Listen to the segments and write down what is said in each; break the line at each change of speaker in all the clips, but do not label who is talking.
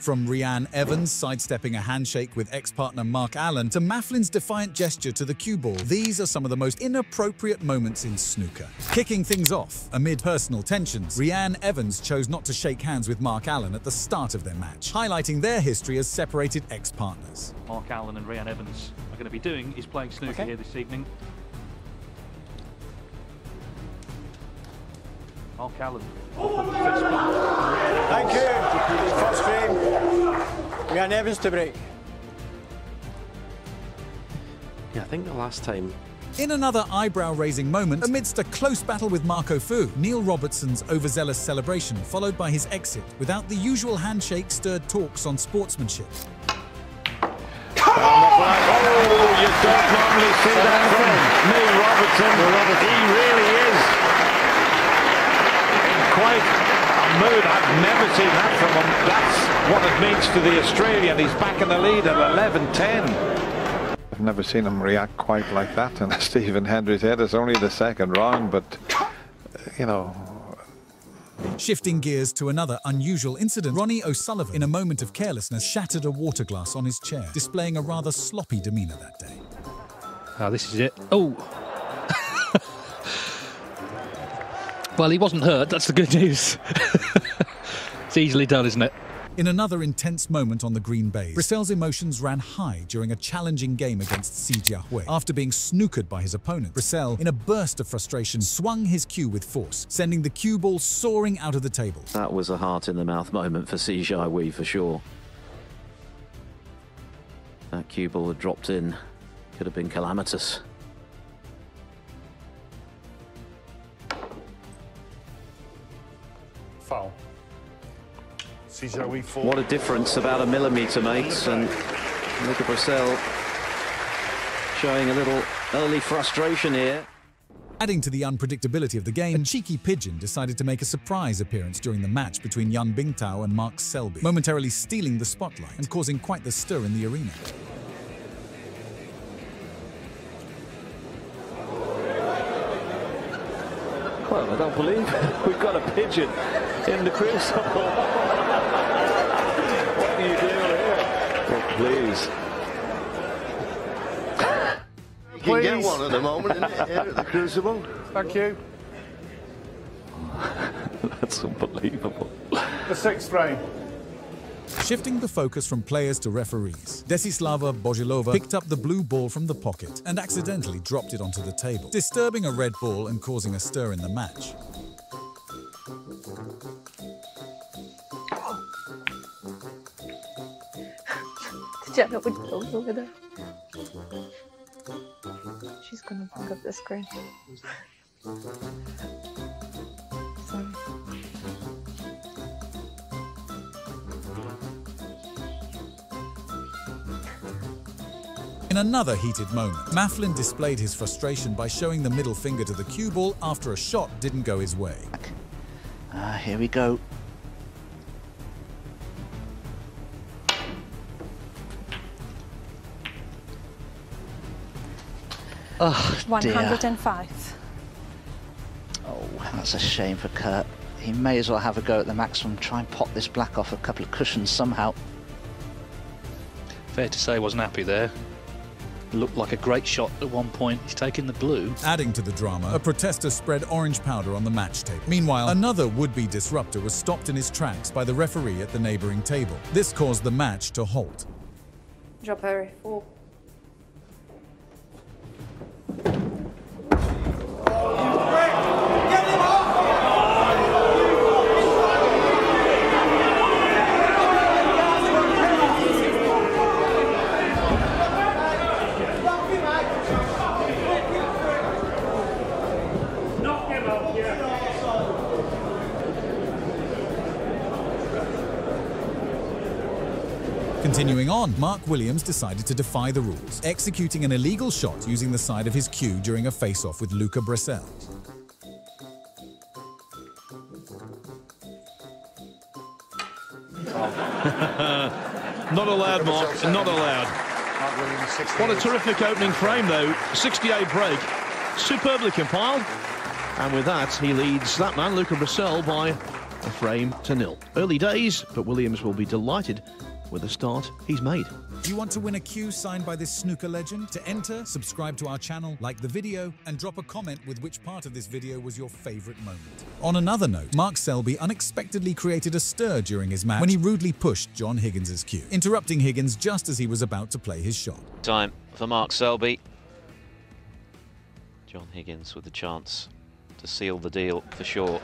From Reanne Evans sidestepping a handshake with ex-partner Mark Allen to Maflin's defiant gesture to the cue ball, these are some of the most inappropriate moments in snooker. Kicking things off, amid personal tensions, Reanne Evans chose not to shake hands with Mark Allen at the start of their match, highlighting their history as separated ex-partners.
Mark Allen and Reanne Evans are going to be doing is playing snooker okay. here this evening. Mark Allen.
Thank you. First frame. Reanne Evans to break.
Yeah, I think the last time
in another eyebrow-raising moment, amidst a close battle with Marco Fu, Neil Robertson's overzealous celebration followed by his exit without the usual handshake stirred talks on sportsmanship.
Oh, you don't normally see that from Neil Robertson. He really is quite a mood. I've never seen that from him. That's what it means to the Australian. He's back in the lead at 11-10.
I've never seen him react quite like that. And Stephen Hendry's head It's only the second round, but, you know,
Shifting gears to another unusual incident, Ronnie O'Sullivan, in a moment of carelessness, shattered a water glass on his chair, displaying a rather sloppy demeanour that day.
Oh, this is it. Oh! Well, he wasn't hurt. That's the good news. it's easily done, isn't it?
In another intense moment on the green baize, Brecel's emotions ran high during a challenging game against Si Jiahui. After being snookered by his opponent, Brissel, in a burst of frustration, swung his cue with force, sending the cue ball soaring out of the table.
That was a heart-in-the-mouth moment for Si Jiahui for sure. That cue ball had dropped in. Could have been calamitous. What a difference about a millimetre makes, and Luca Brecel showing a little early frustration here.
Adding to the unpredictability of the game, a cheeky pigeon decided to make a surprise appearance during the match between Yan Bingtao and Mark Selby, momentarily stealing the spotlight and causing quite the stir in the arena.
Well, I don't believe we've got a pigeon in the crucible. Please.
You can get one at the moment in here at the Crucible.
Thank you.
That's unbelievable.
The sixth frame.
Shifting the focus from players to referees, Desislava Bojilova picked up the blue ball from the pocket and accidentally dropped it onto the table, disturbing a red ball and causing a stir in the match.
Jenna would go over there. She's gonna pick up the screen. Sorry.
In another heated moment, Maflin displayed his frustration by showing the middle finger to the cue ball after a shot didn't go his way.
Uh, here we go. Oh,
105.
Oh, that's a shame for Kurt. He may as well have a go at the maximum, try and pop this black off a couple of cushions somehow.
Fair to say, wasn't happy there. Looked like a great shot at one point. He's taking the blue.
Adding to the drama, a protester spread orange powder on the match table. Meanwhile, another would-be disruptor was stopped in his tracks by the referee at the neighboring table. This caused the match to halt.
Drop her four. Oh.
Continuing on, Mark Williams decided to defy the rules, executing an illegal shot using the side of his cue during a face-off with Luca Brecel.
not allowed, Mark. Not allowed. What a terrific opening frame, though. 68 break. Superbly compiled. And with that, he leads that man, Luca Brecel, by
a frame to nil. Early days, but Williams will be delighted with the start he's made.
Do you want to win a cue signed by this snooker legend? To enter, subscribe to our channel, like the video, and drop a comment with which part of this video was your favourite moment. On another note, Mark Selby unexpectedly created a stir during his match when he rudely pushed John Higgins' cue, interrupting Higgins just as he was about to play his shot.
Time for Mark Selby. John Higgins with the chance to seal the deal for sure.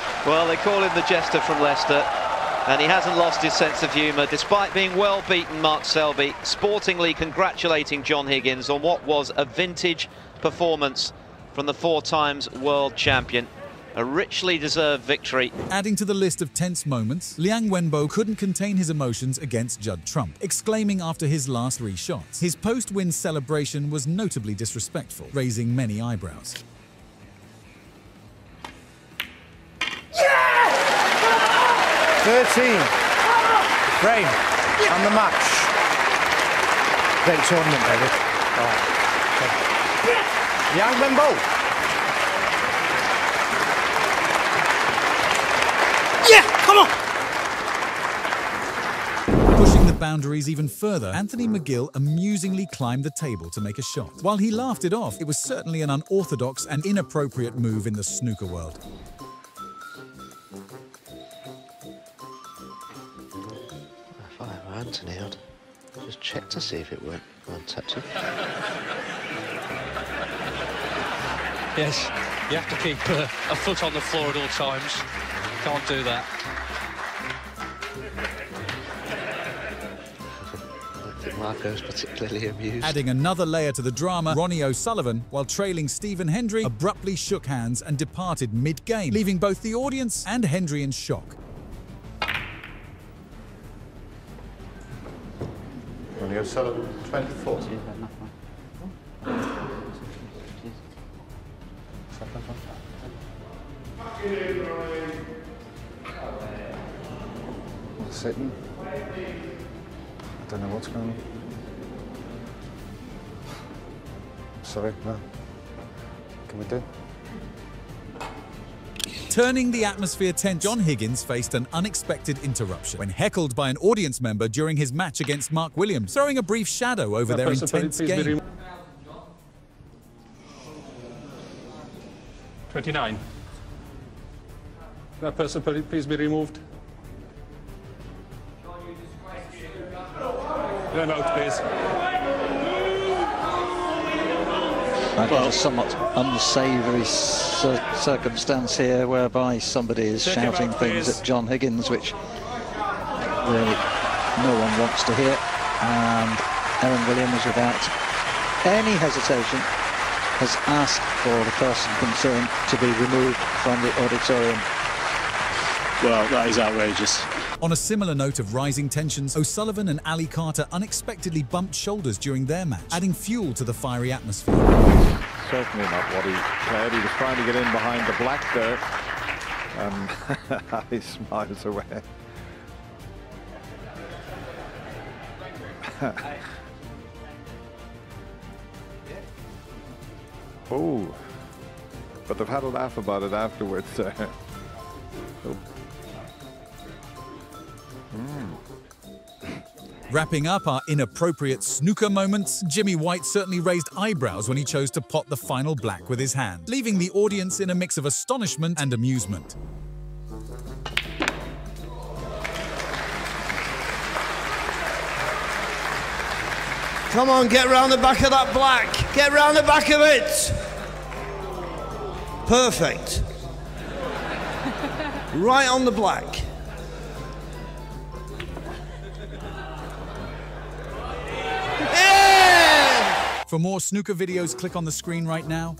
well, they call him the jester from Leicester, and he hasn't lost his sense of humour despite being well beaten. Mark Selby sportingly congratulating John Higgins on what was a vintage performance from the four times world champion. A richly deserved victory.
Adding to the list of tense moments, Liang Wenbo couldn't contain his emotions against Judd Trump, exclaiming after his last three shots. His post-win celebration was notably disrespectful, raising many eyebrows.
13. Frame. On the match. Great tournament, David. Oh. Okay. Liang Wenbo.
Yeah, come on.
Pushing the boundaries even further, Anthony McGill amusingly climbed the table to make a shot. While he laughed it off, it was certainly an unorthodox and inappropriate move in the snooker world.
Anthony, I'd just check to see if it weren't, weren't touchy.
Yes, you have to keep uh, a foot on the floor at all times. Can't do that.
I don't think Marco's particularly amused.
Adding another layer to the drama, Ronnie O'Sullivan, while trailing Stephen Hendry, abruptly shook hands and departed mid-game, leaving both the audience and Hendry in shock.
Ronnie O'Sullivan, 24.
Sitting. I don't know what's going on. Sorry, no. Can we do?
Turning the atmosphere tense, John Higgins faced an unexpected interruption when heckled by an audience member during his match against Mark Williams, throwing a brief shadow over their intense game.
29. That person, please be removed. Then out, please.
That is a somewhat unsavoury cir circumstance here whereby somebody is shouting
out,
things at John Higgins which really no one wants to hear. And Eirian Williams, without any hesitation, has asked for the person concerned to be removed from the auditorium.
Well, that is outrageous.
On a similar note of rising tensions, O'Sullivan and Ali Carter unexpectedly bumped shoulders during their match, adding fuel to the fiery atmosphere.
Certainly not what he played. He was trying to get in behind the black there. And Ali smiles away. oh, but they've had a laugh about it afterwards. Oh.
Wrapping up our inappropriate snooker moments, Jimmy White certainly raised eyebrows when he chose to pot the final black with his hand, leaving the audience in a mix of astonishment and amusement.
Come on, get round the back of that black. Get round the back of it. Perfect. right on the black.
For more snooker videos, click on the screen right now.